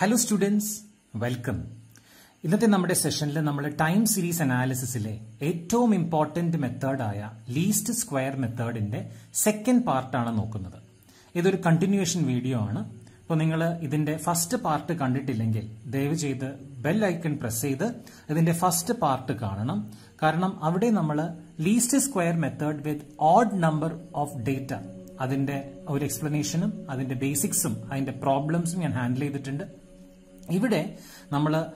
Hello students welcome ഇന്നത്തെ നമ്മുടെ സെഷനിൽ നമ്മൾ ടൈം സീരീസ് അനാലിസിസിലെ ഏറ്റവും ഇമ്പോർട്ടന്റ് മെത്തേഡായ ലീസ്റ്റ് സ്ക്വയർ മെത്തേഡിന്റെ സെക്കൻഡ് പാർട്ടാണ് നോക്കുന്നത്. ഇതൊരു കണ്ടിന്യൂഷൻ വീഡിയോ ആണ്. അപ്പോൾ നിങ്ങൾ ഇതിന്റെ ഫസ്റ്റ് പാർട്ട് കണ്ടിട്ടില്ലെങ്കിൽ ദയവ് ചെയ്ത് ബെൽ ഐക്കൺ പ്രസ് ചെയ്ത് ഇതിന്റെ ഫസ്റ്റ് പാർട്ട് കാണണം. കാരണം അവിടെ നമ്മൾ least square method with odd number of data അതിന്റെ ഒരു എക്സ്പ്ലനേഷനും അതിന്റെ ബേസിക്സും അതിന്റെ പ്രോബ്ലംസും ഞാൻ ഹാൻഡിൽ ചെയ്തിട്ടുണ്ട്. ഇവിടെ നമ്മൾ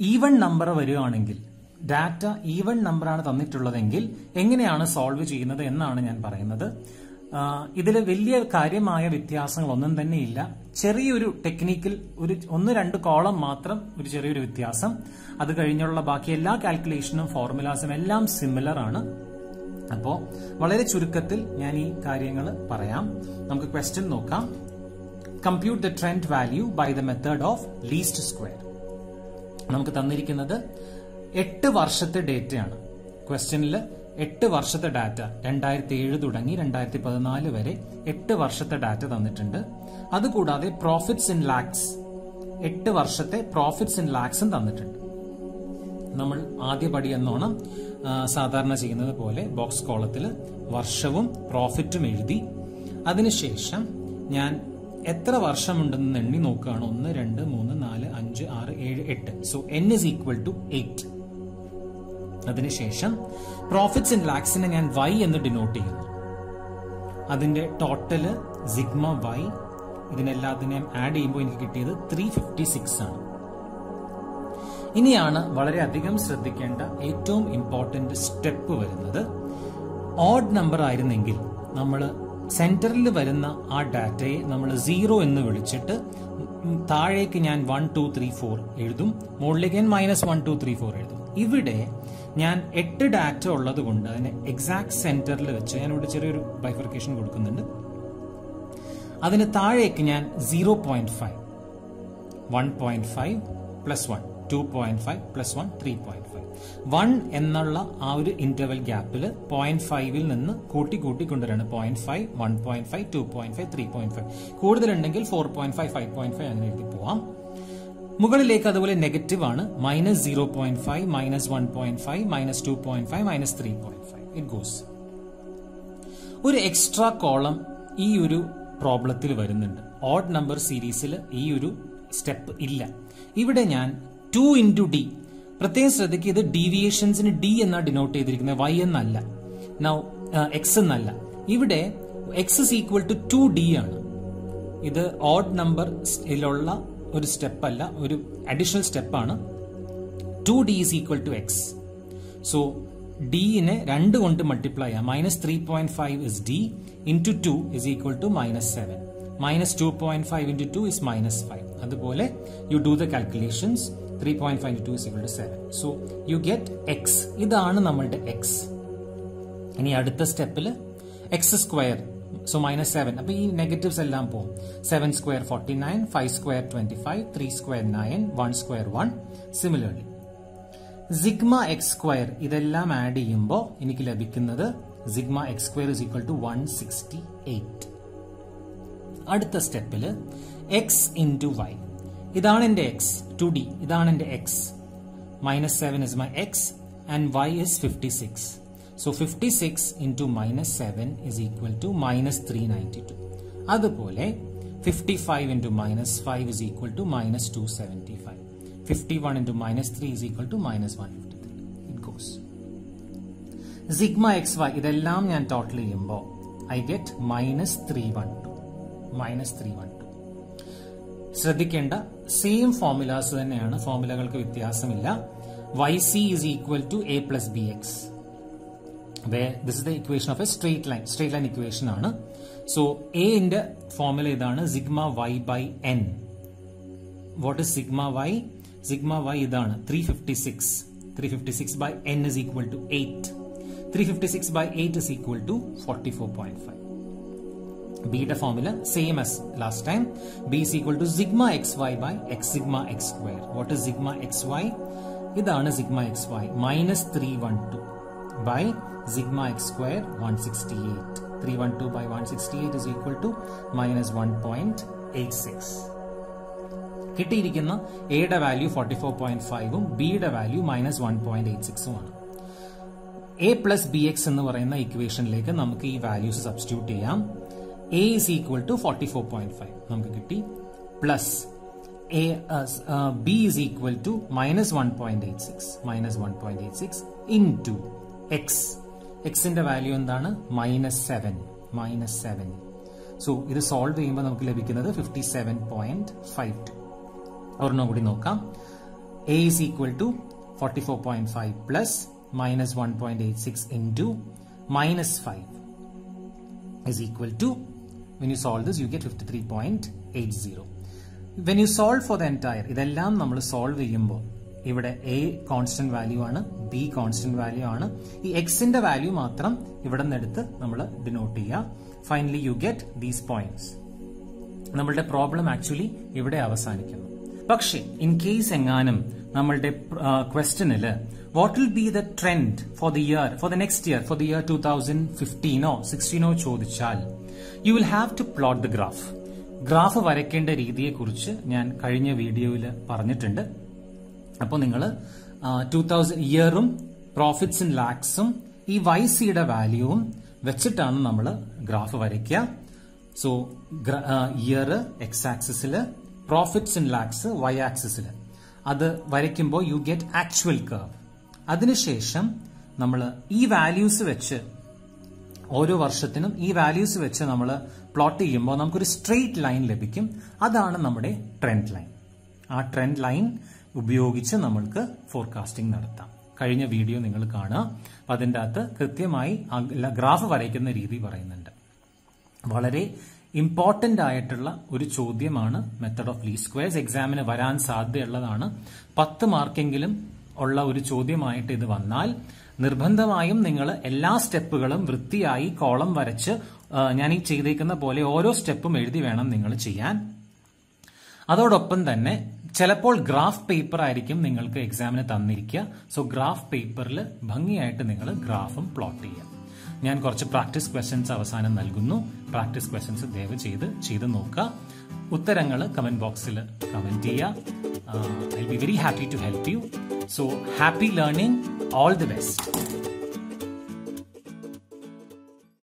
ഈവൺ നമ്പർ വരികയാണെങ്കിൽ ഡാറ്റ ഈവൺ നമ്പറാണ് തന്നിട്ടുള്ളതെങ്കിൽ എങ്ങനെയാണ് സോൾവ് ചെയ്യുന്നത് എന്നാണ് ഞാൻ പറയുന്നത്. ഇതിൽ വലിയ കാര്യമായ വ്യത്യാസങ്ങൾ ഒന്നും തന്നെ ഇല്ല. ചെറിയൊരു ടെക്നിക്കിൽ ഒരു ഒന്ന് രണ്ട് കോളം മാത്രം ഒരു ചെറിയൊരു വ്യത്യാസം. അത് കഴിഞ്ഞുള്ള ബാക്കി എല്ലാ കാൽക്കുലേഷനും ഫോർമുലാസും എല്ലാം സിമിലർ ആണ്. അപ്പോ വളരെ ചുരുക്കത്തിൽ ഞാൻ ഈ കാര്യങ്ങൾ പറയാം. നമുക്ക് ക്വസ്റ്റ്യൻ നോക്കാം. Compute the trend value by the method of least square. നമുക്ക് തന്നിരിക്കുന്നത് എട്ട് വർഷത്തെ ഡേറ്റയാണ്. ക്വസ്റ്റ്യനിൽ എട്ട് വർഷത്തെ ഡാറ്റ രണ്ടായിരത്തി ഏഴ് തുടങ്ങി രണ്ടായിരത്തി പതിനാല് വരെ എട്ട് വർഷത്തെ ഡാറ്റ തന്നിട്ടുണ്ട്. അതുകൂടാതെ പ്രോഫിറ്റ്സ് ഇൻ ലാക്സ് എട്ട് വർഷത്തെ പ്രോഫിറ്റ്സ് ഇൻ ലാക്സും തന്നിട്ടുണ്ട്. നമ്മൾ ആദ്യ പടി എന്നോണം സാധാരണ ചെയ്യുന്നത് പോലെ ബോക്സ് കോളത്തിൽ വർഷവും പ്രോഫിറ്റും എഴുതി അതിനുശേഷം ഞാൻ എത്ര വർഷമുണ്ടെന്ന് എണ്ണി നോക്കുകയാണ്. ഒന്ന് രണ്ട് മൂന്ന് നാല് അഞ്ച് ആറ് ഏഴ് എട്ട്. So N is equal to eight അതിനുശേഷം പ്രോഫിറ്റ്സ് ഇൻ ലാക്സിനെ ഞാൻ വൈ എന്ന് ഡിനോട്ട് ചെയ്യുന്നു. അതിന്റെ ടോട്ടൽ സിഗ്മ വൈ ഇതിനെല്ലാത്തിനെയും ആഡ് ചെയ്യുമ്പോൾ എനിക്ക് കിട്ടിയത് ത്രീ ഫിഫ്റ്റി സിക്സ് ആണ്. ഇനിയാണ് വളരെയധികം ശ്രദ്ധിക്കേണ്ട ഏറ്റവും ഇമ്പോർട്ടന്റ് സ്റ്റെപ്പ് വരുന്നത്. ഓഡ് നമ്പർ ആയിരുന്നെങ്കിൽ നമ്മൾ സെന്ററിൽ വരുന്ന ആ ഡാറ്റയെ നമ്മൾ സീറോ എന്ന് വിളിച്ചിട്ട് താഴേക്ക് ഞാൻ വൺ ടു ത്രീ ഫോർ എഴുതും. മുകളിലേക്ക് ഞാൻ minus one two three four എഴുതും. ഇവിടെ ഞാൻ എട്ട് ഡാറ്റ ഉള്ളത് കൊണ്ട് അതിനെ എക്സാക്ട് സെന്ററിൽ വെച്ച് ഞാനിവിടെ ചെറിയൊരു ബൈഫർക്കേഷൻ കൊടുക്കുന്നുണ്ട്. അതിന് താഴേക്ക് ഞാൻ zero point five one point five plus one two point five plus one three point five one എന്നുള്ള ആ ഒരു ഇന്റർവൽ ഗ്യാപ്പിൽ പോയിന്റ് ഫൈവിൽ നിന്ന് കൂട്ടി കൂട്ടി കൊണ്ടുവരാണ്. Point five one point five two point five three point five കൂടുതലുണ്ടെങ്കിൽ four point five five point five അങ്ങനെ എഴുതി പോവാം. മുകളിലേക്ക് അതുപോലെ നെഗറ്റീവ് ആണ്. Minus zero point five minus one point five minus two point five minus three point five it goes ഒരു extra column ഈ ഒരു പ്രോബ്ലത്തിൽ വരുന്നുണ്ട്. ഓഡ് നമ്പർ സീരീസിൽ ഈ ഒരു സ്റ്റെപ്പ് ഇല്ല. ഇവിടെ ഞാൻ ടു ഇന്റു ഡി. പ്രത്യേകം ശ്രദ്ധിക്കുക ഇത് ഡീവിയേഷൻസിന് ഡി എന്നാണ് ഡിനോട്ട് ചെയ്തിരിക്കുന്നത്. വൈ എന്നല്ല. നൗ എക്സ് എന്നല്ല. ഇവിടെ X is equal to two D ആണ്. ഇത് ഓഡ് നമ്പർ ഉള്ള ഒരു സ്റ്റെപ്പ് അല്ല ഒരു അഡീഷണൽ സ്റ്റെപ്പാണ് two D is equal to X so ഡിനെ രണ്ട് കൊണ്ട് മൾട്ടിപ്ലൈ ചെയ്യാം. Minus three point five is D into two is equal to minus seven minus two point five into two is minus five അതുപോലെ you do the calculations three point five two is two seven so you get X ഇതാണ് നമ്മളുടെ X ഇനി അടുത്ത സ്റ്റെപ്പിൽ X square so minus seven അപ്പൊ ഈ negatives എല്ലാം പോകും seven square forty nine five square twenty five three square nine one square one similarly sigma X square ഇതെല്ലാം ആഡ് ചെയ്യുമ്പോൾ എനിക്ക് ലഭിക്കുന്നത് sigma X square is equal to one sixty eight അടുത്ത സ്റ്റെപ്പിൽ എക്സ് ഇന്റു വൈ ഇതാണ് എന്റെ X to D ഇതാണ് എന്റെ X minus seven is my X and Y is fifty six so fifty six into minus seven is equal to minus three ninety two അതുപോലെ fifty five into minus five is equal to minus two seventy five fifty one into minus three is equal to minus one fifty three it goes sigma X Y ഇതെല്ലാം ഞാൻ total ചെയ്യുമ്പോൾ I get minus three one two minus three one ശ്രദ്ധിക്കേണ്ട same formulas തന്നെയാണ് ഫോർമുലകൾക്ക് വ്യത്യാസമില്ല. Y C is equal to A plus B X this the equation of a straight line straight line equation ആണ്. So എന്റെ formula ഇതാണ് sigma Y by N what is sigma Y sigma Y ഇതാണ്. Three fifty six three fifty six by N is equal to eight three fifty six by eight is equal to forty four point five ബിയുടെ formula same as last time B is b to sigma X Y by X sigma X square what is sigma X Y ഇതാണ് sigma X Y minus three one two by sigma X square one sixty eight three one two by one sixty eight is equal to minus one point eight six കിട്ടിയിരിക്കുന്ന എയുടെ value forty four point ഫൈവും ബിയുടെ value minus one point eight സിക്സും ആണ്. A plus B X എന്ന് പറയുന്ന ഇക്വേഷനിലേക്ക് നമുക്ക് ഈ വാല്യൂസ് സബ്സ്റ്റിറ്റ്യൂട്ട് ചെയ്യാം. A is equal to forty four point five നമുക്ക് കിട്ടി. Plus A B is equal to minus one point eight six minus one point eight six into X എക്സിന്റെ value എന്താണ്? Minus seven minus seven so ഇത് solve ചെയ്യുമ്പോൾ നമുക്ക് ലഭിക്കുന്നത് fifty seven point five two ഒരെണ്ണം കൂടി നോക്കാം. A is equal to forty four point five plus minus one point eight six into minus five is equal to when you solve this you get 53.80 when you solve for the entire ഇതെല്ലാം നമ്മൾ solve ചെയ്യുമ്പോൾ ഇവിടെ A constant value ആണ് B constant value ആണ്. ഈ എക്സിന്റെ value മാത്രം ഇവിടെ നിന്നെടുത്ത് നമ്മൾ ഡിനോട്ട് ചെയ്യുക. Finally you get these points നമ്മളുടെ പ്രോബ്ലം ആക്ച്വലി ഇവിടെ അവസാനിക്കുന്നു. പക്ഷേ ഇൻ കേസ് എങ്ങാനും നമ്മളുടെ ക്വസ്റ്റനിൽ what will be the trend for the year for the next year for the year two thousand ഫിഫ്റ്റീനോ സിക്സ്റ്റീനോ ചോദിച്ചാൽ you will have to plot the graph graph വരയ്ക്കേണ്ട രീതിയെക്കുറിച്ച് ഞാൻ കഴിഞ്ഞ വീഡിയോയിൽ പറഞ്ഞിട്ടുണ്ട്. അപ്പോൾ നിങ്ങൾ ടൂ തൗസൻഡ് ഇയറും പ്രോഫിറ്റ്സ് ഇൻ ലാക്സും ഈ വൈ സിയുടെ വാല്യൂവും വെച്ചിട്ടാണ് നമ്മൾ ഗ്രാഫ് വരയ്ക്കുക. സോ ഇയർ എക്സ് ആക്സിസിൽ പ്രോഫിറ്റ്സ് ഇൻ ലാക്സ് വൈ ആക്സിസിൽ അത് വരയ്ക്കുമ്പോൾ യു ഗെറ്റ് ആക്ച്വൽ കർവ് അതിനുശേഷം നമ്മൾ ഈ വാല്യൂസ് വെച്ച് ഓരോ വർഷത്തിനും ഈ വാല്യൂസ് വെച്ച് നമ്മൾ പ്ലോട്ട് ചെയ്യുമ്പോൾ നമുക്കൊരു സ്ട്രെയിറ്റ് ലൈൻ ലഭിക്കും. അതാണ് നമ്മുടെ ട്രെൻഡ് ലൈൻ ആ ട്രെൻഡ് ലൈൻ ഉപയോഗിച്ച് നമ്മൾക്ക് ഫോർകാസ്റ്റിംഗ് നടത്താം. കഴിഞ്ഞ വീഡിയോ നിങ്ങൾ കാണുക. അപ്പൊ അതിന്റെ അകത്ത് കൃത്യമായി ഗ്രാഫ് വരയ്ക്കുന്ന രീതി പറയുന്നുണ്ട്. വളരെ ഇമ്പോർട്ടന്റ് ആയിട്ടുള്ള ഒരു ചോദ്യമാണ് മെത്തഡ് ഓഫ് ലീ സ്ക്വയർസ് എക്സാമിന് വരാൻ സാധ്യതയുള്ളതാണ്. പത്ത് മാർക്കെങ്കിലും ഉള്ള ഒരു ചോദ്യമായിട്ട് ഇത് വന്നാൽ നിർബന്ധമായും നിങ്ങൾ എല്ലാ സ്റ്റെപ്പുകളും വൃത്തിയായി കോളം വരച്ച് ഞാൻ ഈ ചെയ്തേക്കുന്ന പോലെ ഓരോ സ്റ്റെപ്പും എഴുതി വേണം നിങ്ങൾ ചെയ്യാൻ. അതോടൊപ്പം തന്നെ ചിലപ്പോൾ ഗ്രാഫ് പേപ്പർ ആയിരിക്കും നിങ്ങൾക്ക് എക്സാമിന് തന്നിരിക്കുക. സോ ഗ്രാഫ് പേപ്പറിൽ ഭംഗിയായിട്ട് നിങ്ങൾ ഗ്രാഫും പ്ലോട്ട് ചെയ്യുക. ഞാൻ കുറച്ച് പ്രാക്ടീസ് ക്വസ്റ്റ്യൻസ് അവസാനം നൽകുന്നു. പ്രാക്ടീസ് ക്വസ്റ്റ്യൻസ് ദയവ് ചെയ്ത് ചെയ്ത് നോക്കുക. ഉത്തരങ്ങൾ കമന്റ് ബോക്സിൽ കമന്റ് ചെയ്യുക. I be very happy to help you so happy learning All the best.